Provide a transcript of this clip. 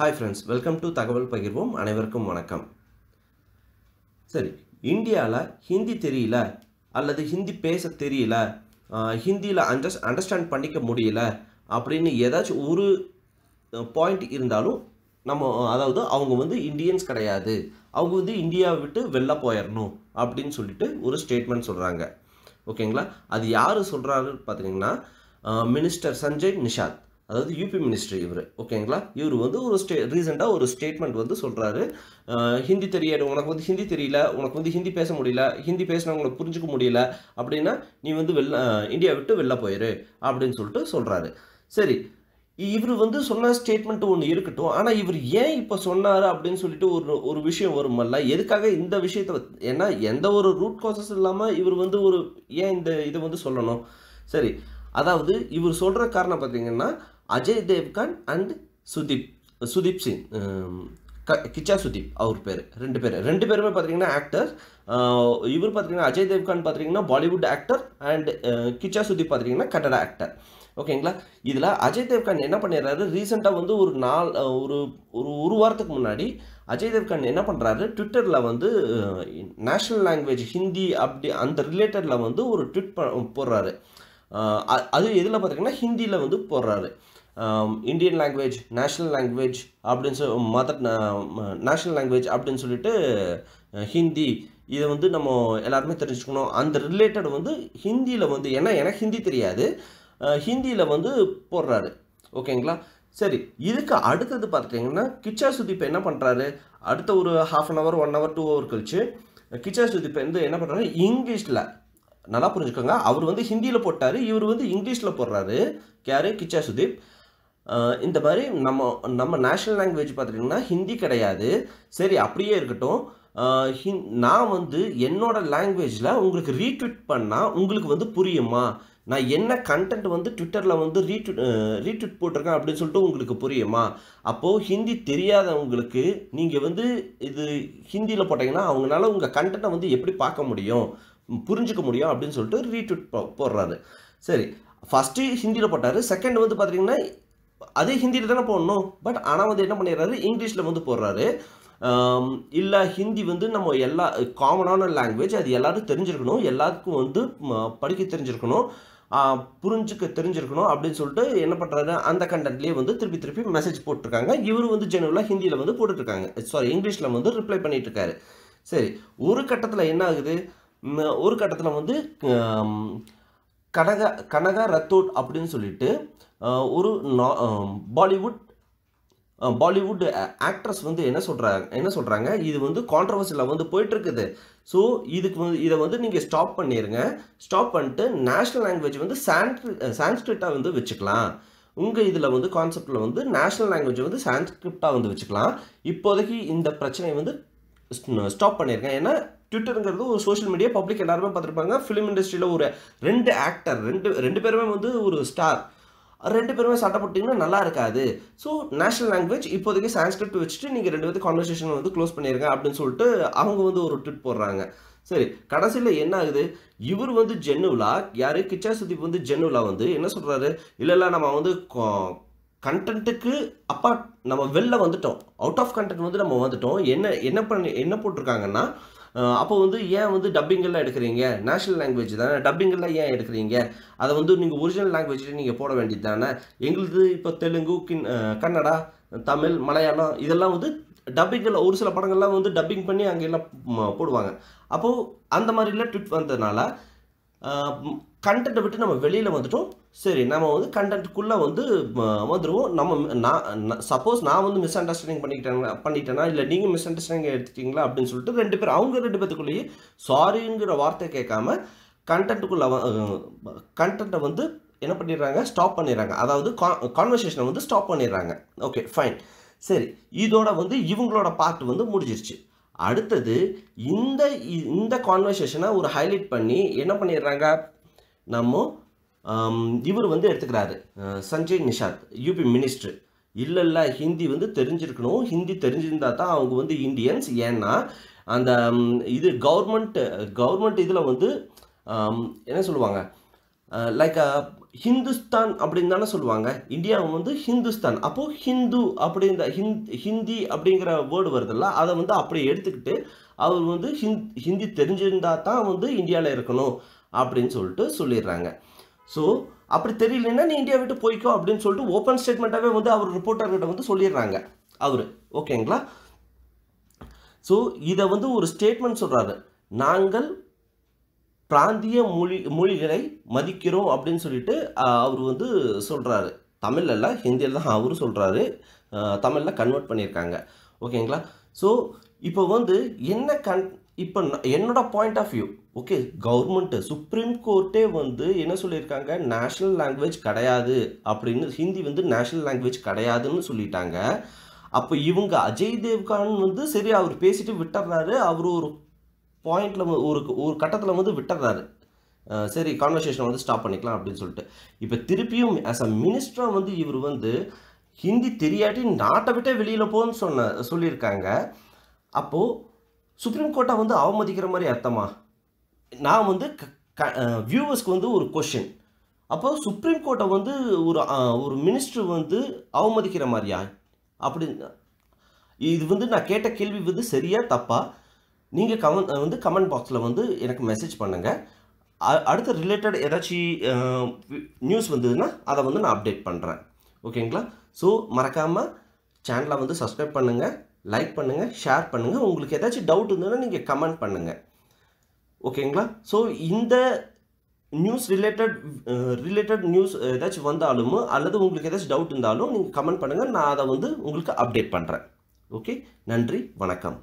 Hi friends welcome to தகவல் பகிர்வோம் அனைவருக்கும் வணக்கம் சரி இந்தியாவில் ஹிந்தி தெரியல அல்லது ஹிந்தி பேச தெரியல ஹிந்தியில் அண்டர் அண்டர்ஸ்டாண்ட் பண்ணிக்க முடியல அப்படின்னு ஏதாச்சும் ஒரு பாயிண்ட் இருந்தாலும் நம்ம அதாவது அவங்க வந்து இந்தியன்ஸ் கிடையாது அவங்க வந்து இந்தியாவை விட்டு வெளில போயிடணும் அப்படின்னு சொல்லிட்டு ஒரு ஸ்டேட்மெண்ட் சொல்கிறாங்க ஓகேங்களா அது யார் சொல்கிறாரு பார்த்தீங்கன்னா மினிஸ்டர் சஞ்சய் நிஷாத் அதாவது யூபி மினிஸ்டர் இவர். ஓகேங்களா இவர் வந்து ஒரு ஸ்டே ரீசெண்டாக ஒரு ஸ்டேட்மெண்ட் வந்து சொல்கிறாரு ஹிந்தி தெரியாது. உனக்கு வந்து ஹிந்தி தெரியல. உனக்கு வந்து ஹிந்தி பேச முடியல. ஹிந்தி பேசினா உனக்கு புரிஞ்சுக்க முடியல. அப்படின்னா நீ வந்து வெளில இந்தியா விட்டு வெளில போயிரு. அப்படின்னு சொல்லிட்டு சொல்கிறாரு சரி. இவர் வந்து சொன்ன ஸ்டேட்மெண்ட் ஒன்று இருக்கட்டும். ஆனால் இவர் ஏன் இப்போ சொன்னார் அப்படின்னு சொல்லிட்டு ஒரு ஒரு விஷயம் வருமல்ல? எதுக்காக இந்த விஷயத்தை ஏன்னா எந்த ஒரு ரூட் காசஸ் இல்லாமல் இவர் வந்து ஒரு ஏன் இந்த இதை வந்து சொல்லணும்? சரி. அதாவது இவர் சொல்கிற காரணம் பார்த்தீங்கன்னா அஜய் தேவ்கான் அண்ட் சுதீப் சுதீப் சிங் க கிச்சா சுதீப் அவர் பேர் ரெண்டு பேர். ரெண்டு பேருமே பார்த்தீங்கன்னா ஆக்டர் இவர் பார்த்தீங்கன்னா அஜய் தேவ்கான் பார்த்தீங்கன்னா பாலிவுட் ஆக்டர் அண்ட் கிச்சா சுதீப் பார்த்தீங்கன்னா கன்னட ஆக்டர் ஓகேங்களா? இதில் அஜய் தேவ்கான் என்ன பண்ணிடுறாரு? ரீசெண்டாக வந்து ஒரு நாள் ஒரு ஒரு ஒரு வாரத்துக்கு முன்னாடி அஜய் தேவ்கான் என்ன பண்ணுறாரு ட்விட்டரில் வந்து நேஷ்னல் லாங்குவேஜ் ஹிந்தி அப்படி அந்த ரிலேட்டடில் வந்து ஒரு ட்விட் போடுறாரு. அது எதில் பார்த்தீங்கன்னா ஹிந்தியில் வந்து போடுறாரு. இந்தியன் லாங்குவேஜ் நேஷ்னல் லாங்குவேஜ் அப்படின்னு சொல்லி மதர் நேஷ்னல் லாங்குவேஜ் அப்படின்னு சொல்லிட்டு uh, ஹிந்தி இதை வந்து நம்ம எல்லாருமே தெரிஞ்சுக்கணும். அந்த ரிலேட்டட் வந்து ஹிந்தியில் வந்து ஏன்னா எனக்கு ஹிந்தி தெரியாது. Uh, ஹிந்தியில் வந்து போடுறாரு. ஓகேங்களா? சரி இதுக்கு அடுத்தது பார்த்துட்டிங்கன்னா கிச்சா சுதீப் என்ன பண்ணுறாரு அடுத்த ஒரு half an hour one hour two hour கழிச்சு கிச்சா சுதீப் வந்து என்ன பண்ணுறாரு இங்கிலீஷில் நல்லா புரிஞ்சுக்கோங்க. அவர் வந்து ஹிந்தியில் போட்டார் இவர் வந்து இங்கிலீஷில் போடுறாரு. கேரு கிச்சா சுதீப் இந்த மாதிரி நம்ம நம்ம நேஷ்னல் லாங்குவேஜ் பார்த்துட்டிங்கன்னா ஹிந்தி கிடையாது. சரி அப்படியே இருக்கட்டும். ஹிந் நான் வந்து என்னோட லாங்குவேஜில் உங்களுக்கு ரீட்வீட் பண்ணால் உங்களுக்கு வந்து புரியுமா? நான் என்ன கண்டென்ட் வந்து ட்விட்டரில் வந்து ரீட்வீட் ரீட்வீட் போட்டிருக்கேன் அப்படின்னு சொல்லிட்டு உங்களுக்கு புரியுமா? அப்போது ஹிந்தி தெரியாதவங்களுக்கு நீங்கள் வந்து இது ஹிந்தியில் போட்டிங்கன்னா அவங்களால உங்கள் கண்டென்ட்டை வந்து எப்படி பார்க்க முடியும்? புரிஞ்சுக்க முடியும் அப்படின்னு சொல்லிட்டு ரீட்வீட் போடுறாரு. சரி ஃபஸ்ட்டு ஹிந்தியில் போட்டார். செகண்ட் வந்து பார்த்தீங்கன்னா அதே ஹிந்தியில் தானே போடணும்? பட் ஆனால் வந்து என்ன பண்ணிடுறாரு? இங்கிலீஷில் வந்து போடுறாரு. இல்லை ஹிந்தி வந்து நம்ம எல்லா காமனான லாங்குவேஜ் அது எல்லாரும் தெரிஞ்சிருக்கணும். எல்லாத்துக்கும் வந்து படிக்க தெரிஞ்சிருக்கணும். புரிஞ்சுக்க தெரிஞ்சிருக்கணும் அப்படின்னு சொல்லிட்டு என்ன பண்ணுறாரு அந்த கண்டென்ட்லேயே வந்து திருப்பி திருப்பி மெசேஜ் போட்டிருக்காங்க. இவர் வந்து ஜெனுவலாக ஹிந்தியில் வந்து போட்டுட்ருக்காங்க. சாரி இங்கிலீஷில் வந்து ரிப்ளை பண்ணிட்டு இருக்காரு சரி ஒரு கட்டத்தில் என்ன ஆகுது? ஒரு கட்டத்தில் வந்து கனகா கனகா ரத்தோட் அப்படின்னு சொல்லிட்டு ஒரு பாலிவுட் பாலிவுட் ஆக்ட்ரஸ் வந்து என்ன சொல்கிறாங்க என்ன சொல்கிறாங்க இது வந்து கான்ட்ரவர்சியில் வந்து போயிட்டுருக்குது. ஸோ இதுக்கு வந்து இதை வந்து நீங்கள் ஸ்டாப் பண்ணிடுங்க ஸ்டாப் பண்ணிட்டு நேஷ்னல் லாங்குவேஜ் வந்து சான்ஸ்கிரி சான்ஸ்கிரிட்டாக வந்து வச்சுக்கலாம். உங்கள் இதில் வந்து கான்செப்டில் வந்து நேஷ்னல் லாங்குவேஜ் வந்து சான்ஸ்கிரிப்டாக வந்து வச்சுக்கலாம். இப்போதைக்கு இந்த பிரச்சனையை வந்து ஸ்டாப் பண்ணியிருக்கேன் ஏன்னா ட்விட்டருங்கிறது ஒரு சோஷியல் மீடியா பப்ளிக் எல்லாருமே பார்த்துருப்பாங்க. ஃபிலிம் இண்டஸ்ட்ரியில் ஒரு ரெண்டு ஆக்டர் ரெண்டு ரெண்டு பேருமே வந்து ஒரு ஸ்டார் ரெண்டு பேருமே சண்டை போட்டிங்கன்னா நல்லா இருக்காது. ஸோ நேஷனல் லாங்குவேஜ் இப்போதைக்கு சான்ஸ்கிரிப்ட் வச்சுட்டு நீங்கள் ரெண்டு பேர்த்து கான்வர்சேஷன் வந்து க்ளோஸ் பண்ணிடுங்க அப்படின்னு சொல்லிட்டு அவங்க வந்து ஒரு ட்விட் போடுறாங்க. சரி கடைசியில் என்ன ஆகுது? இவர் வந்து ஜென்னுலா யார்? கிச்சா சுதீப் வந்து ஜென்னுலா வந்து என்ன சொல்கிறாரு இல்லை இல்லை நம்ம வந்து கண்டென்ட்டுக்கு அப்பா நம்ம வெளில வந்துட்டோம். அவுட் ஆஃப் கண்டென்ட் வந்து நம்ம வந்துட்டோம். என்ன என்ன பண்ணி என்ன போட்டிருக்காங்கன்னா அப்போ வந்து ஏன் வந்து டப்பிங்கெல்லாம் எடுக்கிறீங்க? நேஷ்னல் லாங்குவேஜ் தானே. டப்பிங்கெல்லாம் ஏன் எடுக்கிறீங்க? அதை வந்து நீங்கள் ஒரிஜினல் லாங்குவேஜில் நீங்கள் போட வேண்டியது தானே. எங்களுது இப்போ தெலுங்கு கின் கன்னடா தமிழ் மலையாளம் இதெல்லாம் வந்து டப்பிங்கில் ஒரு சில படங்கள்லாம் வந்து டப்பிங் பண்ணி அங்கே எல்லாம் போடுவாங்க. அப்போது அந்த மாதிரிலாம் ட்விட் வந்ததுனால கண்டென்ட்டை விட்டு நம்ம வெளியில் வந்துட்டோம். சரி நம்ம வந்து கண்டென்ட்டுக்குள்ளே வந்து வந்துடுவோம் நம்ம நான் சப்போஸ் நான் வந்து மிஸ் அண்டர்ஸ்டாண்டிங் பண்ணிக்கிட்டேன் பண்ணிட்டேன்னா இல்லை நீங்கள் மிஸ் அண்டர்ஸ்டாண்டிங் எடுத்துட்டீங்களா அப்படின்னு சொல்லிட்டு ரெண்டு பேர் அவங்க ரெண்டு பேத்துக்குள்ளேயே சாரிங்கிற வார்த்தை கேட்காம கண்டென்ட்டுக்குள்ளே கண்டென்ட்டை வந்து என்ன பண்ணிடுறாங்க? ஸ்டாப் பண்ணிடுறாங்க. அதாவது கான்வர்சேஷனை வந்து ஸ்டாப் பண்ணிடுறாங்க. ஓகே ஃபைன் சரி இதோட வந்து இவங்களோட பார்ட் வந்து முடிஞ்சிருச்சு. அடுத்தது இந்த இந்த கான்வர்சேஷனை ஒரு ஹைலைட் பண்ணி என்ன பண்ணிடுறாங்க? நம்ம இவர் வந்து எடுத்துக்கிறாரு. சஞ்சய் நிஷாத் யூபி மினிஸ்டர் இல்லை இல்லை ஹிந்தி வந்து தெரிஞ்சிருக்கணும். ஹிந்தி தெரிஞ்சிருந்தா தான் அவங்க வந்து இந்தியன்ஸ் ஏன்னா அந்த இது கவர்மெண்ட் கவர்மெண்ட் இதில் வந்து என்ன சொல்லுவாங்க? லைக் ஹிந்துஸ்தான் அப்படின்னு தானே சொல்லுவாங்க. இந்தியா வந்து ஹிந்துஸ்தான். அப்போது ஹிந்து அப்படின்ற ஹிந்த் ஹிந்தி அப்படிங்கிற வேர்டு வருதுல்ல அதை வந்து அப்படியே எடுத்துக்கிட்டு அவர் வந்து ஹிந்த் ஹிந்தி தெரிஞ்சிருந்தா தான் வந்து இந்தியாவில் இருக்கணும் அப்படின்னு சொல்லிட்டு சொல்லிடுறாங்க. ஸோ அப்படி தெரியலன்னா நீ இந்தியா விட்டு போய்க்கோ அப்படின்னு சொல்லிட்டு ஓப்பன் ஸ்டேட்மெண்ட்டாகவே வந்து அவர் ரிப்போர்ட்டர்கிட்ட வந்து சொல்லிடுறாங்க. அவர். ஓகேங்களா ஸோ இதை வந்து ஒரு ஸ்டேட்மெண்ட் சொல்கிறாரு நாங்கள் பிராந்திய மொழி மொழிகளை மதிக்கிறோம் அப்படின்னு சொல்லிட்டு அவர் வந்து சொல்கிறாரு தமிழ்ல ஹிந்தியில் தான் அவரும் சொல்கிறாரு தமிழில் கன்வெர்ட் பண்ணியிருக்காங்க. ஓகேங்களா ஸோ இப்போ வந்து என்ன கன் இப்போ என்னோட point of view okay government supreme கோர்ட்டே வந்து என்ன சொல்லியிருக்காங்க? நேஷ்னல் லாங்குவேஜ் கிடையாது அப்படின்னு ஹிந்தி வந்து நேஷ்னல் லாங்குவேஜ் கிடையாதுன்னு சொல்லிட்டாங்க. அப்போ இவங்க அஜய் தேவ்கான் வந்து சரி அவர் பேசிட்டு விட்டுறாரு அவர் ஒரு பாயிண்டில் ஒரு ஒரு கட்டத்தில் வந்து விட்டுறாரு. சரி கான்வர்சேஷனை வந்து ஸ்டாப் பண்ணிக்கலாம் அப்படின்னு சொல்லிட்டு. இப்போ திருப்பியும் ஆஸ் அ மினிஸ்டராக வந்து இவர் வந்து ஹிந்தி தெரியாட்டி நாட்டை விட்டே வெளியில் போன்னு சொன்ன சொல்லியிருக்காங்க. அப்போது சுப்ரீம் கோர்ட்டை வந்து அவமதிக்கிற மாதிரி அர்த்தமா? நான் வந்து வியூவர்ஸ்க்கு வந்து ஒரு கொஷின் அப்போ சுப்ரீம் கோர்ட்டை வந்து ஒரு ஒரு மினிஸ்டர் வந்து அவமதிக்கிற மாதிரியா? அப்படி இது வந்து நான் கேட்ட கேள்வி வந்து சரியா தப்பா? நீங்கள் கம வந்து கமெண்ட் பாக்ஸில் வந்து எனக்கு மெசேஜ் பண்ணுங்கள் அடுத்த ரிலேட்டட் ஏதாச்சும் நியூஸ் வந்ததுன்னா அதை வந்து நான் அப்டேட் பண்ணுறேன் ஓகேங்களா ஸோ மறக்காமல் சேனலை வந்து சப்ஸ்கிரைப் பண்ணுங்கள் லைக் பண்ணுங்கள் ஷேர் பண்ணுங்கள் உங்களுக்கு ஏதாச்சும் டவுட் இருந்ததுன்னா நீங்கள் கமெண்ட் பண்ணுங்கள் ஓகேங்களா ஸோ இந்த நியூஸ் ரிலேட்டட் ரிலேட்டட் நியூஸ் ஏதாச்சும் வந்தாலும் அல்லது உங்களுக்கு ஏதாச்சும் டவுட் இருந்தாலும் நீங்கள் கமெண்ட் பண்ணுங்கள் நான் அதை வந்து உங்களுக்கு அப்டேட் பண்ணுறேன் ஓகே நன்றி வணக்கம்.